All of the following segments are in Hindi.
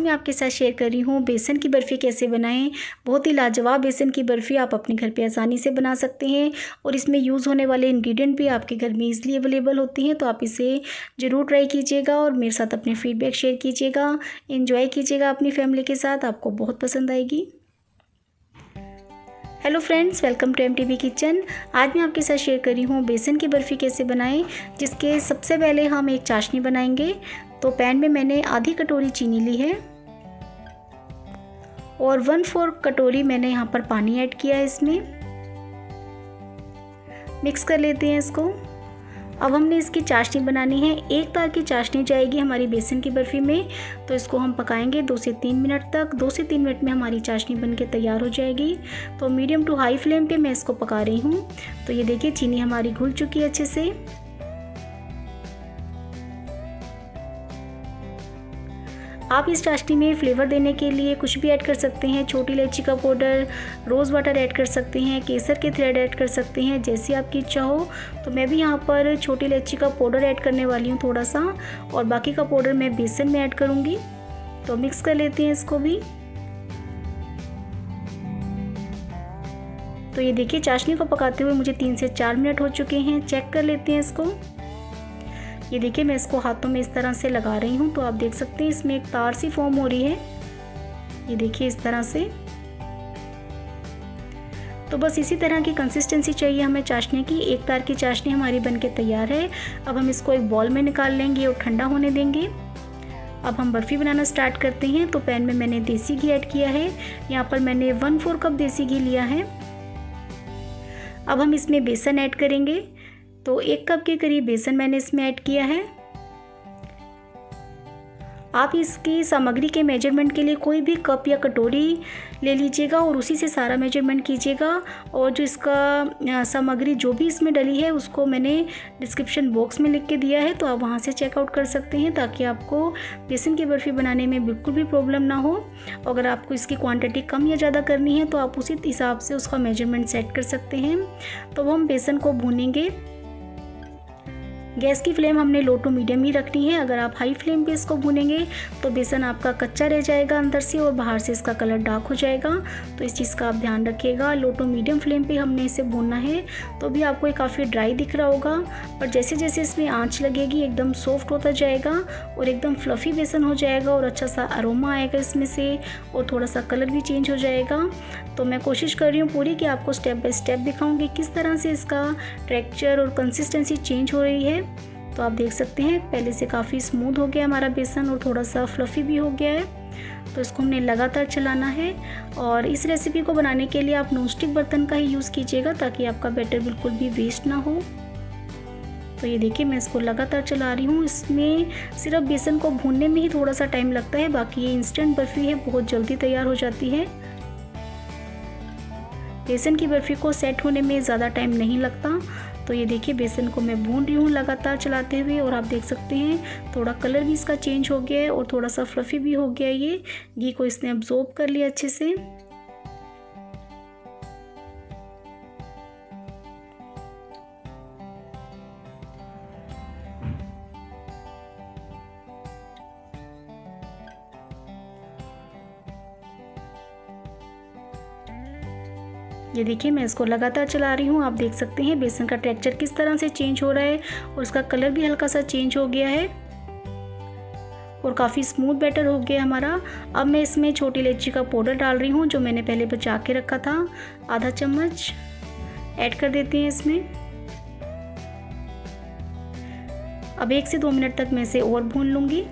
मैं आपके साथ शेयर कर रही हूँ। बेसन की बर्फ़ी कैसे बनाएँ? बहुत ही लाजवाब बेसन की बर्फ़ी आप अपने घर पे आसानी से बना सकते हैं और इसमें यूज़ होने वाले इंग्रेडिएंट भी आपके घर में ईज़िली अवेलेबल होती हैं तो आप इसे ज़रूर ट्राई कीजिएगा और मेरे साथ अपने फीडबैक शेयर कीजिएगा। इन्जॉय कीजिएगा अपनी फैमिली के साथ, आपको बहुत पसंद आएगी। Hello friends welcome to M T kitchen आज मैं आपके साथ शेयर कर रही हूँ बेसन की बर्फ़ी कैसे बनाएँ, जिसके सबसे पहले हम एक चाशनी बनाएँगे। तो पैन में मैंने आधी कटोरी चीनी ली है और वन फोर कटोरी मैंने यहाँ पर पानी ऐड किया है इसमें। मिक्स कर लेते हैं इसको। अब हमने इसकी चाशनी बनानी है। एक तार की चाशनी जाएगी हमारी बेसन की बर्फ़ी में। तो इसको हम पकाएँगे दो से तीन मिनट तक। दो से तीन मिनट में हमारी चाशनी बन के तैयार हो जाएगी। तो मीडियम टू हाई फ्लेम पे मैं इसको पका रही हूँ। तो ये देखिए, चीनी हमारी घुल चुकी है अच्छे से। आप इस चाशनी में फ्लेवर देने के लिए कुछ भी ऐड कर सकते हैं, छोटी इलायची का पाउडर, रोज़ वाटर ऐड कर सकते हैं, केसर के थ्रेड ऐड कर सकते हैं, जैसी आपकी इच्छा हो। तो मैं भी यहाँ पर छोटी इलायची का पाउडर ऐड करने वाली हूँ थोड़ा सा और बाकी का पाउडर मैं बेसन में ऐड करूँगी। तो मिक्स कर लेते हैं इसको भी। तो ये देखिए, चाशनी को पकाते हुए मुझे तीन से चार मिनट हो चुके हैं। चेक कर लेते हैं इसको। ये देखिए, मैं इसको हाथों में इस तरह से लगा रही हूँ तो आप देख सकते हैं, इसमें एक तार सी फॉर्म हो रही है। ये देखिए, इस तरह से। तो बस इसी तरह की कंसिस्टेंसी चाहिए हमें चाशनी की। एक तार की चाशनी हमारी बनके तैयार है। अब हम इसको एक बॉल में निकाल लेंगे और ठंडा होने देंगे। अब हम बर्फ़ी बनाना स्टार्ट करते हैं। तो पैन में मैंने देसी घी ऐड किया है। यहाँ पर मैंने वन फोर कप देसी घी लिया है। अब हम इसमें बेसन ऐड करेंगे। तो एक कप के करीब बेसन मैंने इसमें ऐड किया है। आप इसकी सामग्री के मेज़रमेंट के लिए कोई भी कप या कटोरी ले लीजिएगा और उसी से सारा मेज़रमेंट कीजिएगा और जो इसका सामग्री जो भी इसमें डली है उसको मैंने डिस्क्रिप्शन बॉक्स में लिख के दिया है तो आप वहाँ से चेकआउट कर सकते हैं ताकि आपको बेसन की बर्फ़ी बनाने में बिल्कुल भी प्रॉब्लम ना हो। अगर आपको इसकी क्वांटिटी कम या ज़्यादा करनी है तो आप उसी हिसाब से उसका मेज़रमेंट सेट कर सकते हैं। तो हम बेसन को भूनेंगे। गैस की फ्लेम हमने लो टू मीडियम ही रखनी है। अगर आप हाई फ्लेम पे इसको भूनेंगे तो बेसन आपका कच्चा रह जाएगा अंदर से और बाहर से इसका कलर डार्क हो जाएगा। तो इस चीज़ का आप ध्यान रखिएगा। लो टू मीडियम फ्लेम पे हमने इसे भूनना है। तो भी आपको ये काफ़ी ड्राई दिख रहा होगा और जैसे जैसे इसमें आँच लगेगी, एकदम सॉफ्ट होता जाएगा और एकदम फ्लफ़ी बेसन हो जाएगा और अच्छा सा अरोमा आएगा इसमें से और थोड़ा सा कलर भी चेंज हो जाएगा। तो मैं कोशिश कर रही हूँ पूरी कि आपको स्टेप बाय स्टेप दिखाऊँगी किस तरह से इसका टेक्सचर और कंसिस्टेंसी चेंज हो रही है। तो आप देख सकते हैं, पहले से काफ़ी स्मूथ हो गया हमारा बेसन और थोड़ा सा फ्लफ़ी भी हो गया है। तो इसको हमने लगातार चलाना है और इस रेसिपी को बनाने के लिए आप नॉनस्टिक बर्तन का ही यूज़ कीजिएगा ताकि आपका बैटर बिल्कुल भी वेस्ट ना हो। तो ये देखिए, मैं इसको लगातार चला रही हूँ। इसमें सिर्फ़ बेसन को भूनने में ही थोड़ा सा टाइम लगता है, बाकी ये इंस्टेंट बर्फ़ी है, बहुत जल्दी तैयार हो जाती है। बेसन की बर्फ़ी को सेट होने में ज़्यादा टाइम नहीं लगता। तो ये देखिए, बेसन को मैं भून रही हूँ लगातार चलाते हुए और आप देख सकते हैं, थोड़ा कलर भी इसका चेंज हो गया है और थोड़ा सा फ्लफ़ी भी हो गया है ये। घी को इसने अब्जॉर्ब कर लिया अच्छे से। ये देखिए, मैं इसको लगातार चला रही हूँ। आप देख सकते हैं, बेसन का टेक्सचर किस तरह से चेंज हो रहा है और उसका कलर भी हल्का सा चेंज हो गया है और काफ़ी स्मूथ बैटर हो गया हमारा। अब मैं इसमें छोटी इलायची का पाउडर डाल रही हूँ, जो मैंने पहले बचा के रखा था। आधा चम्मच ऐड कर देते हैं इसमें। अब एक से दो मिनट तक मैं इसे और भून लूँगी।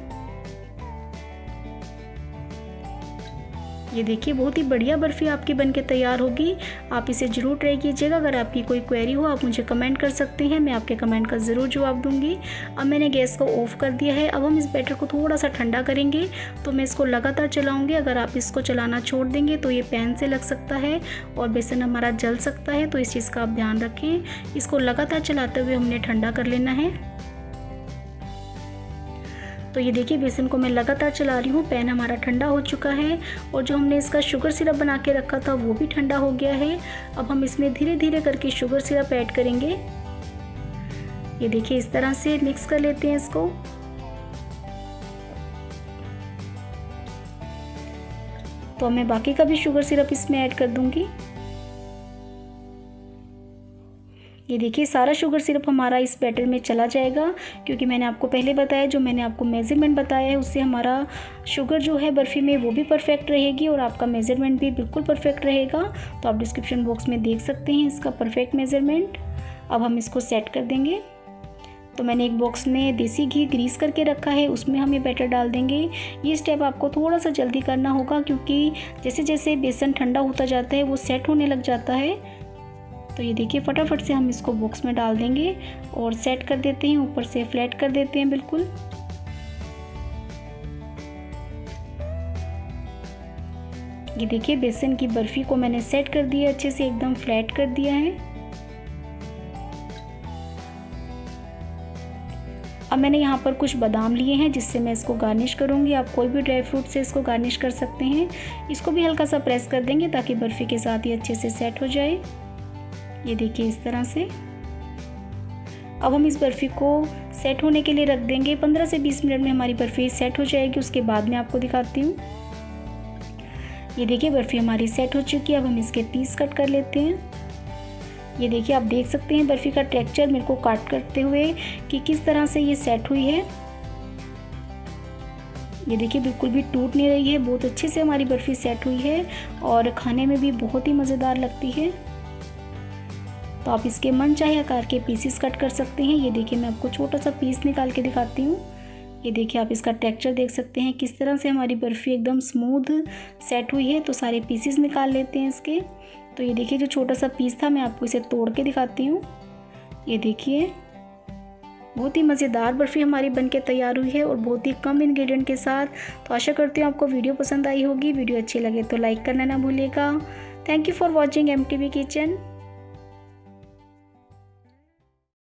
ये देखिए, बहुत ही बढ़िया बर्फ़ी आपकी बन के तैयार होगी। आप इसे ज़रूर ट्राई कीजिएगा। अगर आपकी कोई क्वेरी हो, आप मुझे कमेंट कर सकते हैं। मैं आपके कमेंट का ज़रूर जवाब दूँगी। अब मैंने गैस को ऑफ़ कर दिया है। अब हम इस बैटर को थोड़ा सा ठंडा करेंगे। तो मैं इसको लगातार चलाऊँगी। अगर आप इसको चलाना छोड़ देंगे तो ये पैन से लग सकता है और बेसन हमारा जल सकता है। तो इस चीज़ का आप ध्यान रखें। इसको लगातार चलाते हुए हमने ठंडा कर लेना है। तो ये देखिए, बेसन को मैं लगातार चला रही हूँ। पैन हमारा ठंडा हो चुका है और जो हमने इसका शुगर सिरप बना के रखा था, वो भी ठंडा हो गया है। अब हम इसमें धीरे धीरे करके शुगर सिरप ऐड करेंगे। ये देखिए, इस तरह से मिक्स कर लेते हैं इसको। तो मैं बाकी का भी शुगर सिरप इसमें ऐड कर दूँगी। ये देखिए, सारा शुगर सिरप हमारा इस बैटर में चला जाएगा, क्योंकि मैंने आपको पहले बताया, जो मैंने आपको मेज़रमेंट बताया है, उससे हमारा शुगर जो है बर्फ़ी में वो भी परफेक्ट रहेगी और आपका मेज़रमेंट भी बिल्कुल परफेक्ट रहेगा। तो आप डिस्क्रिप्शन बॉक्स में देख सकते हैं इसका परफेक्ट मेज़रमेंट अब हम इसको सेट कर देंगे। तो मैंने एक बॉक्स में देसी घी ग्रीस करके रखा है, उसमें हम ये बैटर डाल देंगे। ये स्टेप आपको थोड़ा सा जल्दी करना होगा, क्योंकि जैसे जैसे बेसन ठंडा होता जाता है, वो सेट होने लग जाता है। तो ये देखिए, फटाफट से हम इसको बॉक्स में डाल देंगे और सेट कर देते हैं, ऊपर से फ्लैट कर देते हैं, बिल्कुल। ये देखिए, बेसन की बर्फ़ी को मैंने सेट कर दिया, अच्छे से एकदम फ्लैट कर दिया है। अब मैंने यहाँ पर कुछ बादाम लिए हैं, जिससे मैं इसको गार्निश करूँगी। आप कोई भी ड्राई फ्रूट से इसको गार्निश कर सकते हैं। इसको भी हल्का सा प्रेस कर देंगे ताकि बर्फ़ी के साथ ही अच्छे से सेट हो जाए। ये देखिए इस तरह से। अब हम इस बर्फ़ी को सेट होने के लिए रख देंगे। 15 से 20 मिनट में हमारी बर्फ़ी सेट हो जाएगी, उसके बाद मैं आपको दिखाती हूँ। ये देखिए बर्फ़ी हमारी सेट हो चुकी है, अब हम इसके पीस कट कर लेते हैं। ये देखिए आप देख सकते हैं बर्फ़ी का टेक्सचर मेरे को काट करते हुए कि किस तरह से ये सेट हुई है। ये देखिए बिल्कुल भी टूट नहीं रही है, बहुत अच्छे से हमारी बर्फ़ी सेट हुई है और खाने में भी बहुत ही मज़ेदार लगती है। तो आप इसके मन चाहे आकार के पीसीस कट कर सकते हैं। ये देखिए, मैं आपको छोटा सा पीस निकाल के दिखाती हूँ। ये देखिए, आप इसका टेक्सचर देख सकते हैं, किस तरह से हमारी बर्फ़ी एकदम स्मूथ सेट हुई है। तो सारे पीसीस निकाल लेते हैं इसके। तो ये देखिए, जो छोटा सा पीस था, मैं आपको इसे तोड़ के दिखाती हूँ। ये देखिए, बहुत ही मज़ेदार बर्फ़ी हमारी बन के तैयार हुई है और बहुत ही कम इंग्रेडिएंट के साथ। तो आशा करती हूँ आपको वीडियो पसंद आई होगी। वीडियो अच्छी लगे तो लाइक करना ना भूलिएगा। Thank you for watching M kitchen